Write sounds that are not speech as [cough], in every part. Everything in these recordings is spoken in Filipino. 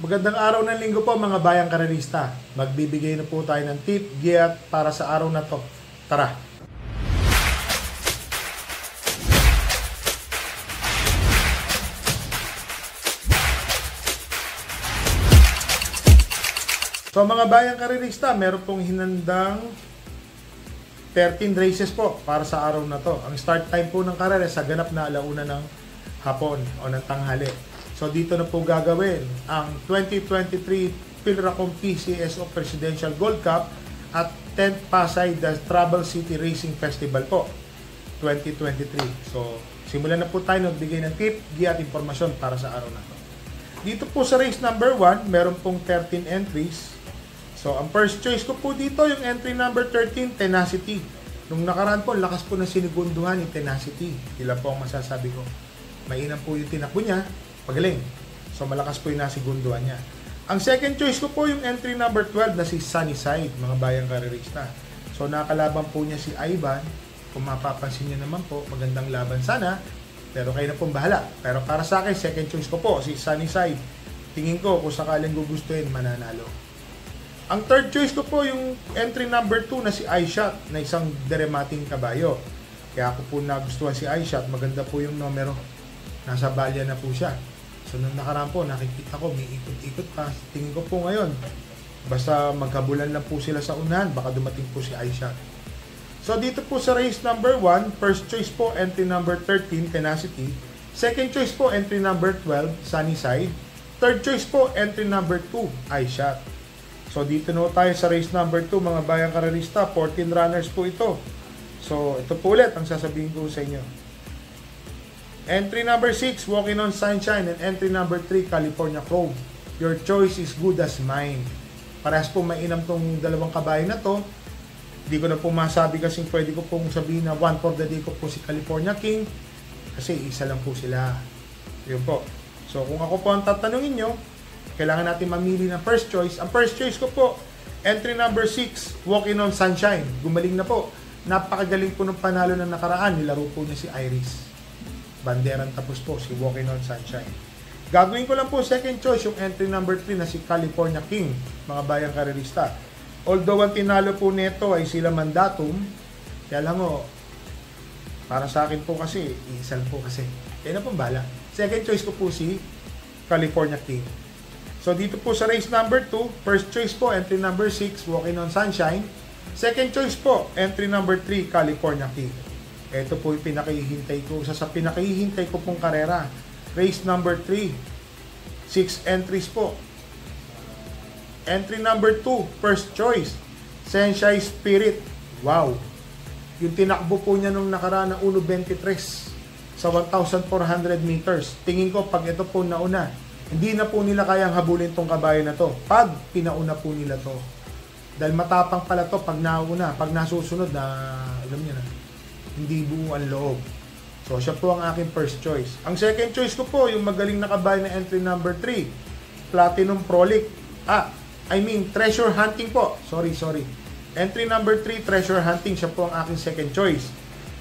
Magandang araw ng linggo po mga bayang karerista. Magbibigay na po tayo ng tip, giat para sa araw na to. Tara! So mga bayang karerista, meron pong hinandang 13 races po para sa araw na to. Ang start time po ng karera sa ganap na alauna ng hapon o ng tanghali. So dito na po gagawin ang 2023 Pilracom PCSO Presidential Gold Cup at 10th Pasay The Travel City Racing Festival po 2023. So simulan na po tayo nagbigay ng tip, giya at impormasyon para sa araw na to. Dito po sa race number 1, meron pong 13 entries. So, ang first choice ko po dito, yung entry number 13, Tenacity. Nung nakaraan po, lakas po ng sinigunduhan ni Tenacity. Ilan po ang masasabi ko. Mainam po yung tinakbo niya, pagaling. So, malakas po yung nasigunduhan niya. Ang second choice ko po yung entry number 12 na si Sunnyside, mga bayang karerista. So, nakalaban po niya si Ivan. Kung mapapansin niyo naman po, magandang laban sana. Pero kayo na pong bahala. Pero para sa akin, second choice ko po, si Sunnyside. Tingin ko, kung sakaling gugustuhin, mananalo. Ang third choice ko po yung entry number 2 na si iShot na isang deremating kabayo. Kaya ako po nagustuhan si iShot. Maganda po yung numero. Nasa balya na po siya. So nung nakaraan po, nakikita ko, may ikot-ikot pa. Tingin ko po ngayon, basta magkabulan lang po sila sa unahan, baka dumating po si iShot. So dito po sa race number 1, first choice po entry number 13, Tenacity. Second choice po entry number 12, Sunnyside. Third choice po entry number 2, iShot. So dito na tayo sa race number 2 mga bayang karerista, 14 runners po ito. So ito po ulit ang sasabihin ko sa inyo. Entry number 6, Walking on Sunshine and entry number 3, California Chrome. Your choice is good as mine. Parehas po mainam tong dalawang kabayo na to. Hindi ko na po masabi kasi pwede ko pong sabihin na one for the day ko po si California King kasi isa lang po sila. Yun po. So kung ako po ang tatanungin nyo, kailangan natin mamili ng first choice. Ang first choice ko po, entry number 6, Walking on Sunshine. Gumaling na po. Napakagaling po ng panalo na nakaraan. Nilaro po niya si Iris. Banderan tapos po si Walking on Sunshine. Gagawin ko lang po second choice yung entry number 3 na si California King, mga bayang karerista. Although ang tinalo po nito ay sila Mandatum, kaya alam mo, para sa akin po kasi, isal po kasi. Kaya na pong bala. Second choice ko po si California King. So dito po sa race number 2, first choice po, entry number 6, Walking on Sunshine. Second choice po, entry number 3, California King. Ito po yung pinakihintay ko. Sa, sa pinakihintay ko pong karera. Race number 3, 6 entries po. Entry number 2, first choice, Senshai Spirit. Wow! Yung tinakbo po niya nung nakaraan ng 1.23 sa 1,400 meters. Tingin ko pag ito po nauna, hindi na po nila kayang habulin tong kabayo na to. Pag pinauna po nila to. Dahil matapang pala to pag nauna, pag nasusunod na, alam niyo na, hindi buo ang loob. So, siya po ang aking first choice. Ang second choice ko po, yung magaling na kabayo na entry number 3, Platinum Prolic. Ah, I mean, Treasure Hunting po. Sorry, sorry. Entry number 3, Treasure Hunting, siya po ang aking second choice.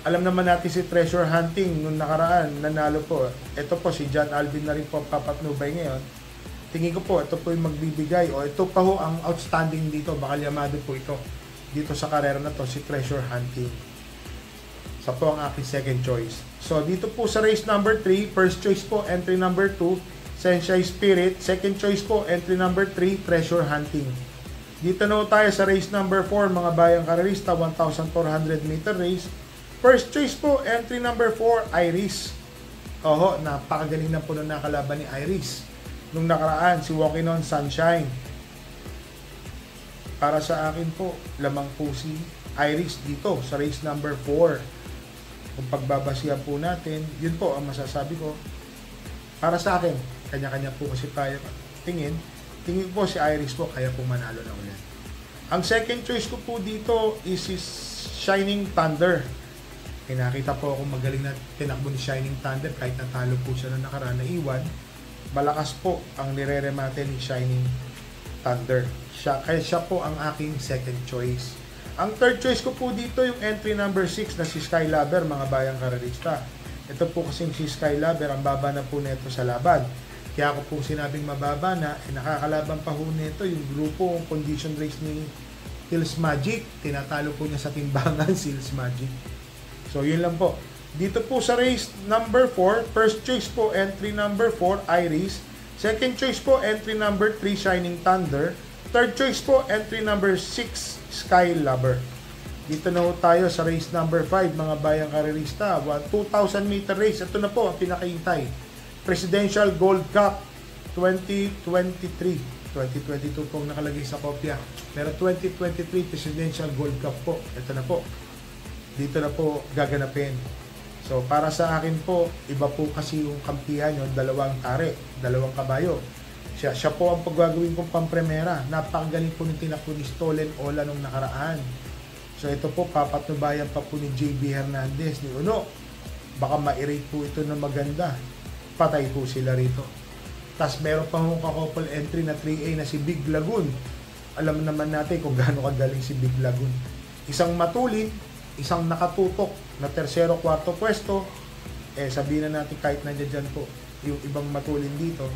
Alam naman natin si Treasure Hunting nung nakaraan, nanalo po. Ito po, si John Alvin na rin po papatnubay ngayon. Tingin ko po, ito po yung magbibigay o ito pa ho ang outstanding dito, baka yamado po ito dito sa karera na to, si Treasure Hunting. Sa po ang aking second choice. So, dito po sa race number 3, first choice po, entry number 2, Senshai Spirit. Second choice po, entry number 3, Treasure Hunting. Dito na tayo sa race number 4, mga bayang karerista, 1,400 meter race. First choice po, entry number 4, Iris. Oho, napakagaling na po na nakalaban ni Iris. Nung nakaraan, si Walking on Sunshine. Para sa akin po, lamang po si Iris dito sa race number 4. Kung pagbabasihan po natin, yun po ang masasabi ko. Para sa akin, kanya-kanya po kasi tayo tingin. Tingin po si Iris po, kaya po manalo na ulit. Ang second choice ko po dito is si Shining Thunder. May nakita po ako magaling na tinakbo ni Shining Thunder kahit natalo po siya na nakaraan na iwan. Malakas po ang nireremate ni Shining Thunder. Siya, kaya siya po ang aking second choice. Ang third choice ko po dito yung entry number 6 na si Skylaber, mga bayang karalista. Ito po kasing si Skylaber, ang baba na po nito sa laban. Kaya ako po sinabing mababa na eh, nakakalaban pa ho nito yung grupo condition race ni Hills Magic. Tinatalo po niya sa timbangan [laughs] si Hills Magic. So yun lang po. Dito po sa race number 4, first choice po entry number 4 Iris. Second choice po entry number 3 Shining Thunder. Third choice po entry number 6 Sky Lover. Dito na tayo sa race number 5 mga bayang karerista. 2,000 meter race. Ito na po ang pinakahintay. Presidential Gold Cup 2023. 2022 pong nakalagay sa kopya. Pero 2023 Presidential Gold Cup po. Ito na po. Dito na po gaganapin. So, para sa akin po, iba po kasi yung kampihan yun, dalawang tare, dalawang kabayo. Siya, siya po ang paggagawin kong pampremera. Napakagaling po ng tinakbo ni Stolen Ola nung nakaraan. So, ito po, papatnubayan pa po ni JB Hernandez, ni Uno. Baka ma-irate po ito na maganda. Patay po sila rito. Tapos meron pa hong kakopol entry na 3A na si Big Lagoon. Alam naman natin kung gaano kagaling si Big Lagoon. Isang matulin, isang nakatutok na tersero, kwarto pwesto, eh sabihin na natin kahit nandiyan dyan po yung ibang matulin dito,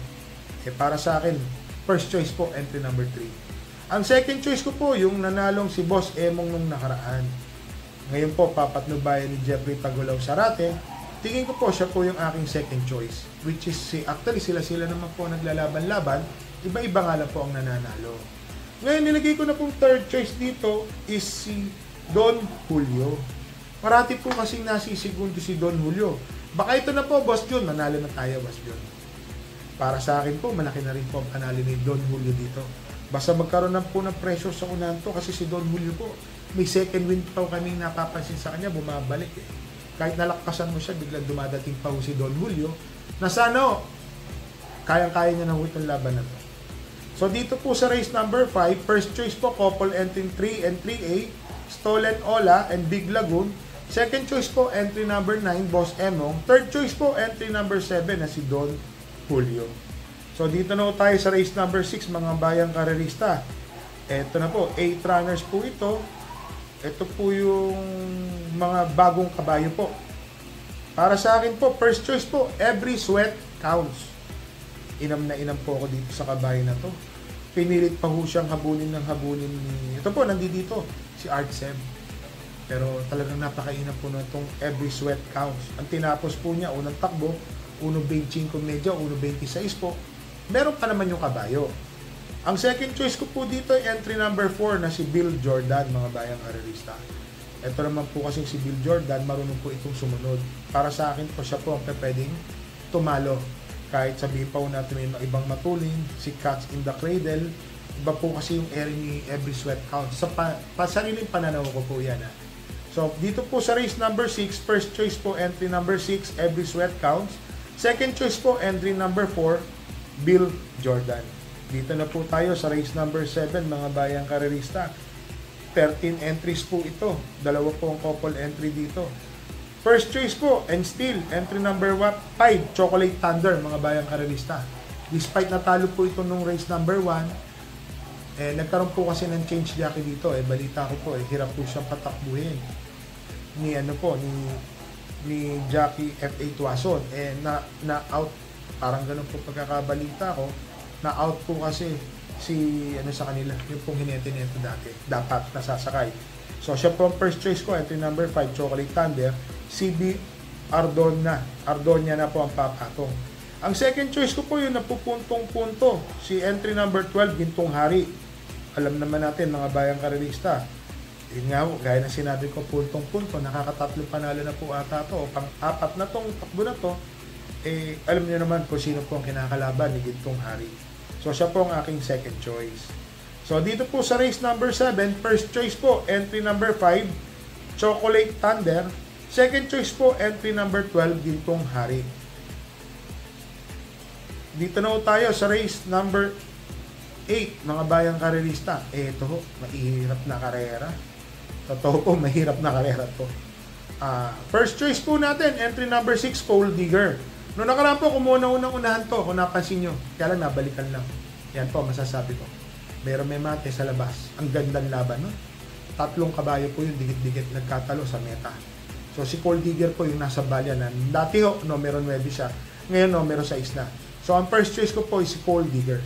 eh para sa akin, first choice po, entry number 3. Ang second choice ko po, yung nanalong si Boss Emong nung nakaraan. Ngayon po, papatnubayan ni Jeffrey Tagulaw Sarate. Tingin ko po, siya po yung aking second choice. Which is, si, actually, sila-sila naman po naglalaban-laban. Iba-iba nga lang po ang nananalo. Ngayon, nilagay ko na pong third choice dito is si Don Julio. Parati po kasing nasisigundo si Don Julio. Baka ito na po, Boss John. Manalo na tayo, Boss John. Para sa akin po, malaki na rin po ang panalo ni Don Julio dito. Basta magkaroon na po ng pressure sa unahan to kasi si Don Julio po, may second win pa kami napapansin sa kanya, bumabalik eh. Kahit nalakasan mo siya, biglang dumadating pa si Don Julio, na sana oh, kayang-kaya niya na ho itong laban na to. So dito po sa race number 5, first choice po, couple entry 3 and 3A, Stolen Ola and Big Lagoon. Second choice po, entry number 9, Boss Emong. Third choice po, entry number 7 na si Don Julio. So dito na tayo sa race number 6, mga bayang karerista. Ito na po, 8 runners po ito. Ito po yung mga bagong kabayo po. Para sa akin po, first choice po, every sweat counts. Inam na inam po ako dito sa kabayo na to. Pinilit pa ho siyang habulin ng habulin ni... Ito po, nandito si Art Seb. Pero talagang napakainam po na itong every sweat counts. Ang tinapos po niya, unang takbo, 1.25 medyo, 1.26 po. Meron pa naman yung kabayo. Ang second choice ko po dito ay entry number 4 na si Bill Jordan, mga bayang aralista. Ito naman po kasi si Bill Jordan, marunong po itong sumunod. Para sa akin po, siya po ang pwedeng tumalo. Kahit sabihin pa po natin may ibang matulin, si Cats in the Cradle, iba po kasi yung area ni Every Sweat Count. Sa pa, pa sariling pananaw ko po yan. Ha. So, dito po sa race number 6, first choice po entry number 6, Every Sweat Counts. Second choice po entry number 4, Bill Jordan. Dito na po tayo sa race number 7, mga bayang karerista. 13 entries po ito. Dalawa po ang couple entry dito. First choice po, and still, entry number 5, Chocolate Thunder, mga bayang karerista. Despite natalo po ito nung race number 1, eh, nagkaroon po kasi ng change jockey dito. Eh, balita ko po, eh, hirap po siyang patakbuhin. Ni ano po, ni ni Jackie F.A. Tuason. Eh, na, na out, parang ganun po pagkakabalita ko, na out po kasi si ano sa kanila, yung pong hinete nito dati. Dapat nasasakay. So, siya po ang first choice ko, entry number 5, Chocolate Thunder, CB Ardonna. Ardonia na po ang papatong. Ang second choice ko po yung napupuntong-punto, si entry number 12, Gintong Hari. Alam naman natin, mga bayang karelista, yun nga po, gaya na sinabi ko, puntong-punto, nakakatatlong panalo na po ata to, o pang-apat na tong takbo na to, eh, alam niyo naman kung sino po ang kinakalaban ni Gintong Hari. So, siya po ang aking second choice. So, dito po sa race number 7, first choice po, entry number 5, Chocolate Thunder. Second choice po, entry number 12, Gintong Hari. Dito na tayo sa race number 8, mga bayang karerista. Ito ho, mahirap na karera. Totoo po, mahirap na karera to. Uh, first choice po natin, entry number 6, Cold Digger. Noong nakaraan po, kumuha na unang unahan to, kung napansin nyo. Kaya lang, nabalikan lang. Yan po, masasabi ko. Meron may mate sa labas. Ang gandang laban, no? Tatlong kabayo po yung dikit-dikit nagkatalo sa meta. So, si Cold Digger po yung nasa balya na. Dati ho, numero 9 siya. Ngayon, numero 6 na. So, ang first choice ko po is si Paul Digger.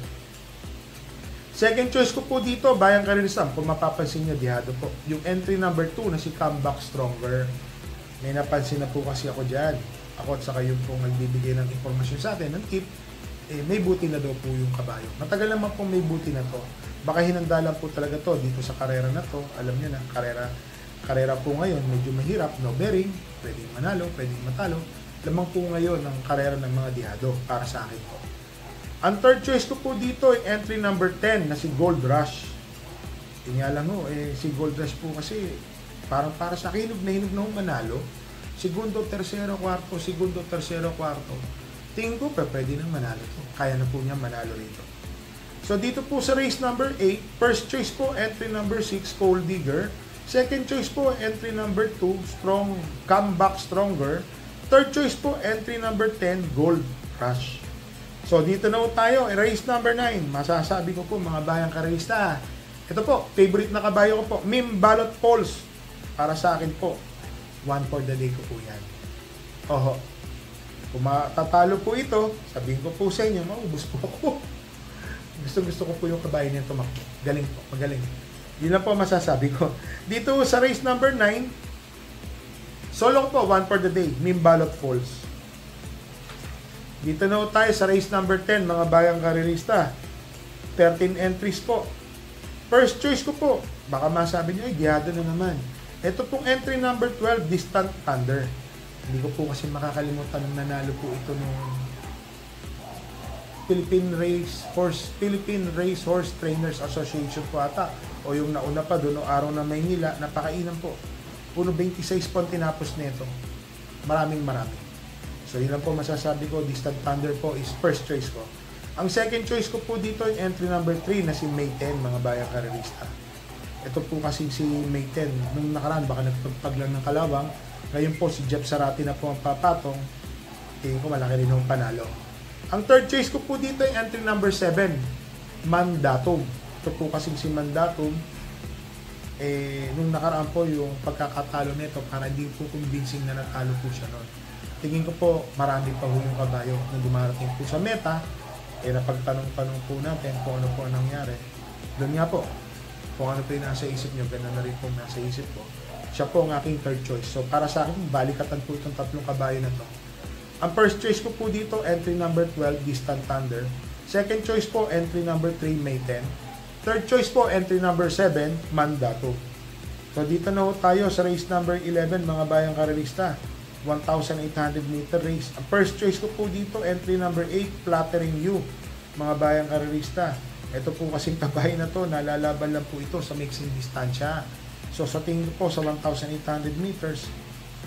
Second choice ko po dito, Bayang Karirisam. Kung mapapansin nyo, dihado po. Yung entry number 2 na si Comeback Stronger. May napansin na po kasi ako dyan. Ako at saka yung pong nagbibigay ng informasyon sa atin, ng tip, eh, may buti na daw po yung kabayo. Matagal naman po may buti na to. Baka hinanda lang po talaga to dito sa karera na to. Alam nyo na, karera, karera po ngayon, medyo mahirap, no bearing, pwedeng manalo, pwedeng matalo. Lamang po ngayon ang karera ng mga dihado para sa akin po. Ang third choice ko po dito ay entry number 10 na si Gold Rush. Yun nga lang ho, eh, si Gold Rush po kasi parang para sa akin, hinog na hinog na ho manalo. Segundo, tercero, kwarto, segundo, tercero, kwarto. Tingin ko pa pwede nang manalo to. Kaya na po niya manalo rito. So dito po sa race number 8, first choice po entry number 6, Cold Digger. Second choice po entry number 2, Strong Comeback Stronger. Third choice po entry number 10, Gold Rush. So dito na tayo, race number 9. Masasabi ko po mga bayang karista. Ito po, favorite na kabayo ko po, Mim Balot Falls. Para sa akin po, one for the day ko po yan. Oho. Kung matatalo po ito, sabihin ko po sa inyo, maubos po ako. [laughs] Gusto gusto ko po yung kabayo niya tumakbo. Galing po, magaling. Yun lang po masasabi ko. Dito sa race number 9, solo po, one for the day, Mim Balot Falls. Dito na tayo sa race number 10, mga bayang karirista. 13 entries po. First choice ko po, baka masabi nyo, ay, giyado na naman. Ito pong entry number 12, Distant Thunder. Hindi ko po kasi makakalimutan ng nanalo po ito nung Philippine Race Horse Philippine Race Horse Trainers Association po ata o yung nauna pa doon o araw na Maynila napakainan po puno 26 po ang tinapos nito maraming marami So yun lang po masasabi ko, Distant Thunder po is first choice ko. Ang second choice ko po dito yung entry number 3 na si May 10, mga bayang karerista. Ito po kasi si May 10, nung nakaraan baka nagpagpag lang ng kalawang, ngayon po si Jeff Sarati na po ang papatong, tingin ko malaki rin yung panalo. Ang third choice ko po dito yung entry number 7, Mandatum. Ito po kasi si Mandatum, eh, nung nakaraan po yung pagkakatalo nito, para hindi po convincing na natalo po siya noon tingin ko po marami pa ho yung kabayo na dumarating po sa meta. Eh napagtanong-tanong po natin kung ano po ang nangyari. Doon nga po kung ano po yung nasa isip nyo ganun na rin po nasa isip ko. Siya po ang aking third choice. So para sa akin balikatan po itong tatlong kabayo na to. Ang first choice ko po dito entry number 12 Distant Thunder. Second choice po entry number 3 May 10 third choice po entry number 7 Mandato. So dito na ho tayo sa race number 11 mga bayang karelista 1,800 meter race. Ang first choice ko po dito, entry number 8, Flattering You, mga bayang karerista. Ito po kasing [laughs] kabay na to, nalalaban lang po ito sa mixing distansya. So sa tingin ko po sa 1,800 meters,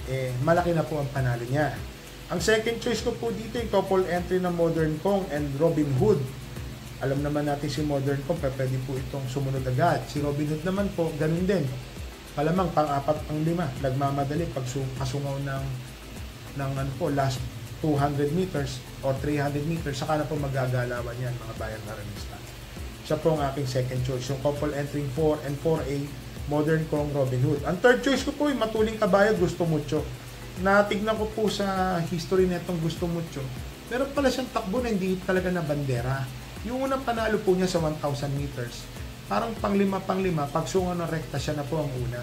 eh, malaki na po ang panalo niya. Ang second choice ko po dito, yung couple entry ng Modern Kong and Robin Hood. Alam naman natin si Modern Kong, pwede po itong sumunod agad. Si Robin Hood naman po, ganun din. Malamang pang-apat, pang-lima, nagmamadali pag kasungaw ng ng ano po, last 200 meters or 300 meters, saka na po magagalawan yan mga bayan karanista. Siya po ang aking second choice. Yung couple entering 4 and 4A, Modern Kong Robin Hood. Ang third choice ko po, yung matuling kabayo, gusto mucho. Natignan ko po sa history netong gusto mucho. Meron pala siyang takbo na hindi talaga na bandera. Yung unang panalo po niya sa 1,000 meters, parang panglima panglima, pag sungo ng rekta siya na po ang una.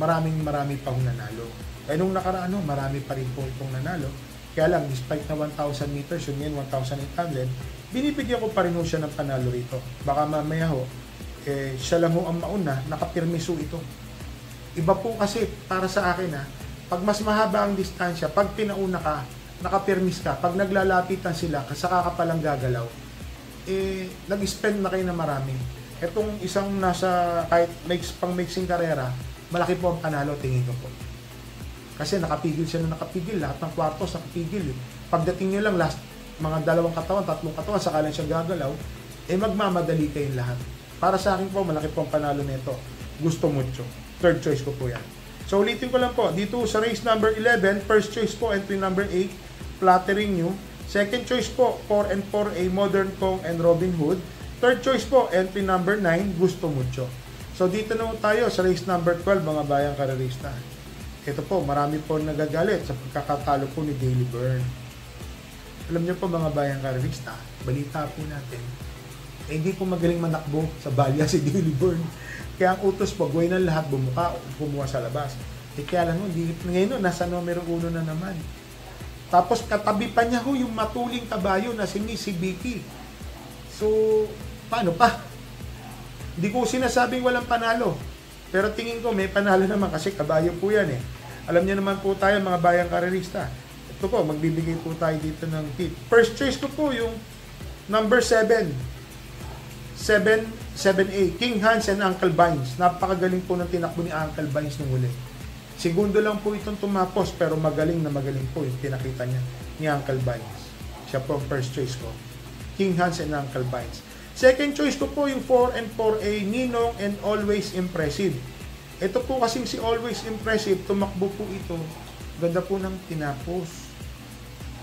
Maraming marami pang nanalo. Eh nung nakaraan, no, marami pa rin po itong nanalo. Kaya lang, despite na 1,000 meters, yun yan, 1,800, binibigyan ko pa rin siya ng panalo rito. Baka mamaya ho, eh, siya lang ho ang mauna, nakapirmiso ito. Iba po kasi, para sa akin ha, pag mas mahaba ang distansya, pag pinauna ka, nakapirmis ka, pag naglalapitan sila, saka ka palang gagalaw, eh, nag-spend na kayo na marami. Etong isang nasa, kahit makes, pang mixing karera, malaki po ang panalo, tingin ko po. Kasi nakapigil siya na nakapigil. Lahat ng kwartos nakapigil. Eh. Pagdating niyo lang, last, mga dalawang katawan, tatlong katawan, saka lang siya gagalaw, eh magmamadali kayong lahat. Para sa akin po, malaki po ang panalo nito. Gusto mucho. Third choice ko po yan. So ulitin ko lang po, dito sa race number 11, first choice po, entry number 8, Flattering You. Second choice po, 4 and 4A, Modern Kong and Robin Hood. Third choice po, entry number 9, Gusto Mucho. So dito na tayo sa race number 12, mga bayang karerista ito po, marami po nagagalit sa pagkakatalo po ni Daily Byrne. Alam niyo po mga bayang karista, balita po natin, eh, hindi po magaling manakbo sa balya si [laughs] Daily Burn. Kaya ang utos po, gawin ng lahat bumuka o bumuha sa labas. Eh kaya lang, hindi, ngayon, nasa numero uno na naman. Tapos katabi pa niya ho yung matuling kabayo na si Miss Vicky. So, paano pa? Hindi ko sinasabing walang panalo. Pero tingin ko may panalo naman kasi kabayo po yan eh. Alam niyo naman po tayo mga bayang karerista. Ito po, magbibigay po tayo dito ng tip. First choice ko po yung number 7. 7, 7A. King Hans and Uncle Vines. Napakagaling po ng tinakbo ni Uncle Vines nung huli. Segundo lang po itong tumapos pero magaling na magaling po yung pinakita niya ni Uncle Vines. Siya po ang first choice ko. King Hans and Uncle Vines. Second choice ko po yung 4 and 4A, Ninong and Always Impressive. Ito po kasing si Always Impressive, tumakbo po ito. Ganda po ng tinapos.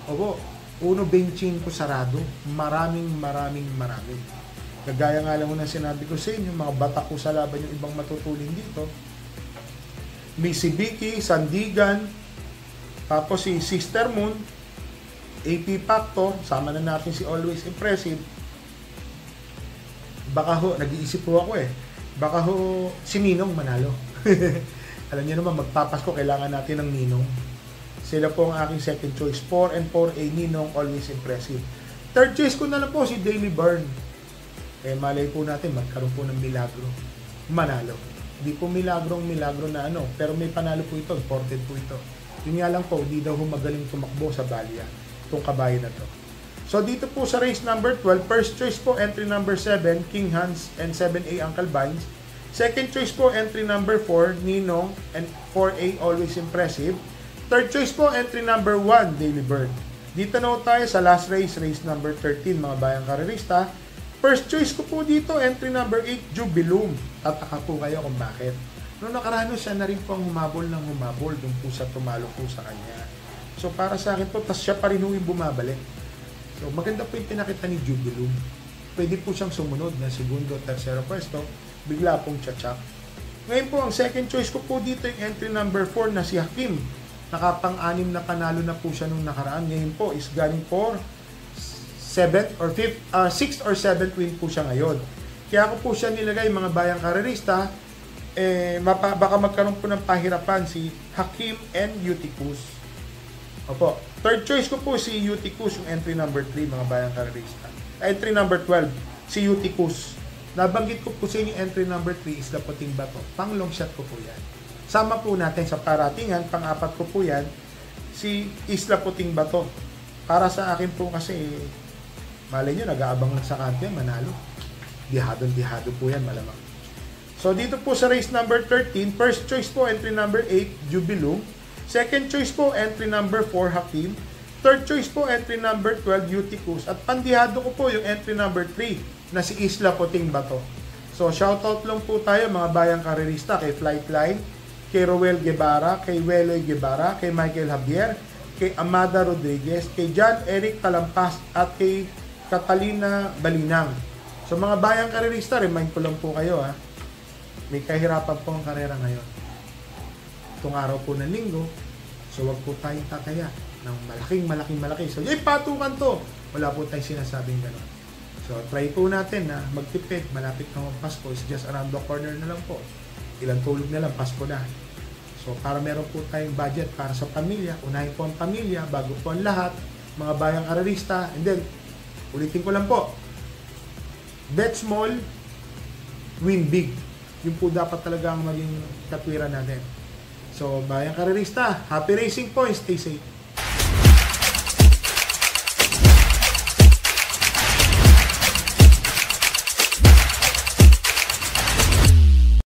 Opo, uno benching ko sarado. Maraming maraming maraming. Kagaya nga lang na sinabi ko sa inyo, mga bata ko sa laban yung ibang matutulin dito. May si Vicky, Sandigan, tapos si Sister Moon, AP Factor, sama na natin si Always Impressive. Baka ho, nag-iisip po ako eh, baka ho si Ninong manalo. [laughs] Alam niyo naman, magpapasko, kailangan natin ng Ninong. Sila po ang aking second choice. 4 and 4A, Ninong, Always Impressive. Third choice ko na lang po si Daily Burn. Eh, malay po natin, magkaroon po ng milagro. Manalo. Hindi po milagrong milagro na ano, pero may panalo po ito, imported po ito. Yun nga lang po, hindi daw ho magaling tumakbo sa balya, itong kabayo na to. So dito po sa race number 12, first choice po entry number 7, King Hans and 7A Uncle Vines. Second choice po entry number 4, Ninong and 4A Always Impressive. Third choice po entry number 1, Daily Bird. Dito na tayo sa last race, race number 13, mga bayang karerista. First choice ko po dito, entry number 8, Jubilum. Tataka po kayo kung bakit. Noong nakaraan siya na rin po ang humabol ng humabol dun po sa tumalo po sa kanya. So para sa akin po, tas siya pa rin yung bumabalik. So maganda po yung pinakita ni Jubilum. Pwede po siyang sumunod na segundo, tercero pwesto, bigla pong tchatchak. Ngayon po, ang second choice ko po dito yung entry number 4 na si Hakim. Nakapang-anim na panalo na po siya nung nakaraan. Ngayon po is galing for 7th or 5th, uh, 6th or 7th win po siya ngayon. Kaya ako po siya nilagay mga bayang karerista, eh, mapa, baka magkaroon po ng pahirapan si Hakim and Eutychus. Opo. Third choice ko po si Eutychus, yung entry number 3, mga bayang karerista. Entry number 12, si Eutychus. Nabanggit ko po sa inyo entry number 3 is Laputing Bato. Pang long shot ko po yan. Sama po natin sa paratingan, pang-apat ko po yan, si Isla Puting Bato. Para sa akin po kasi, malay nyo, nag-aabang lang sa kanto yan, manalo. Dihadong-dihado po yan, malamang. So, dito po sa race number 13, first choice po, entry number 8, Jubilum. Second choice po, entry number 4, Hakim. Third choice po, entry number 12, Eutychus. At pandihado ko po yung entry number 3, na si Isla Puting Bato. So, shoutout lang po tayo mga bayang karerista kay Flightline, kay Roel Guevara, kay Weloy Guevara, kay Michael Javier, kay Amada Rodriguez, kay John Eric Talampas, at kay Catalina Balinang. So mga bayang karerista, remind ko lang po kayo ha, may kahirapan po ang karera ngayon. Itong araw po ng linggo, so wag po tayong tataya ng malaking malaking malaki. So, ay patukan to! Wala po tayong sinasabing gano'n. So, try po natin na magtipid. Malapit na ang Pasko. It's just around the corner na lang po. Ilang tulog na lang, Pasko na. So, para meron po tayong budget para sa pamilya, unahin po ang pamilya bago po ang lahat, mga bayang ararista, and then, ulitin ko lang po, bet small, win big. Yun po dapat talaga ang maging katwiran natin. So, bayang karerista, happy racing po, stay safe.